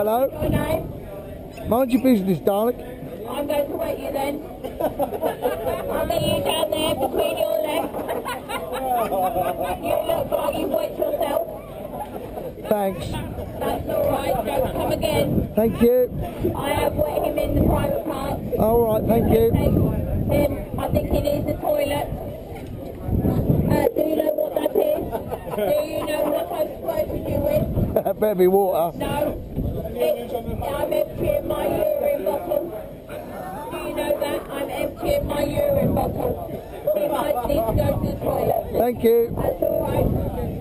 Hello. Your name? Mind your business, darling. I'm going to wait you then. I'll get you down there between your legs. you look like you've wet yourself. Thanks. That's all right. Don't come again. Thank you. I have wet him in the private part. All right, thank you. Him, I think he needs the toilet. Uh, do you know what that is? Do you know what I've spoken you with? Better be water. No. I'm emptying my urine bottle. Do you know that? I'm emptying my urine bottle. He might need to go to the toilet. Thank you. That's all right.